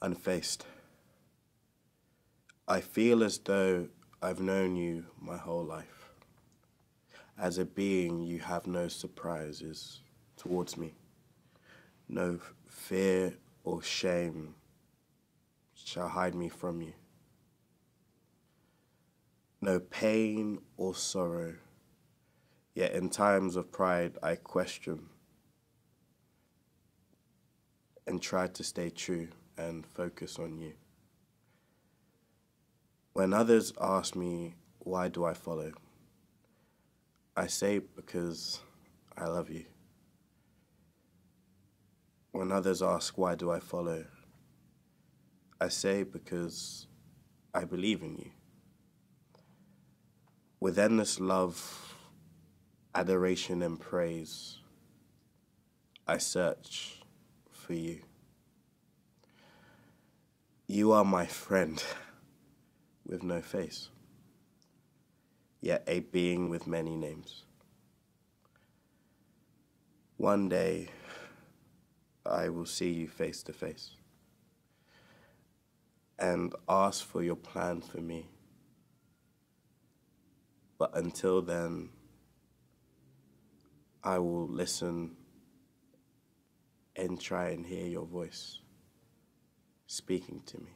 unfaced. I feel as though I've known you my whole life. As a being, you have no surprises towards me, no fear or shame shall hide me from you, no pain or sorrow. Yet in times of pride, I question and try to stay true and focus on you. When others ask me, why do I follow? I say because I love you. When others ask, why do I follow? I say because I believe in you. With endless love, adoration, and praise, I search for you. You are my friend with no face, yet a being with many names. One day, I will see you face to face and ask for your plan for me. But until then, I will listen and try and hear your voice speaking to me.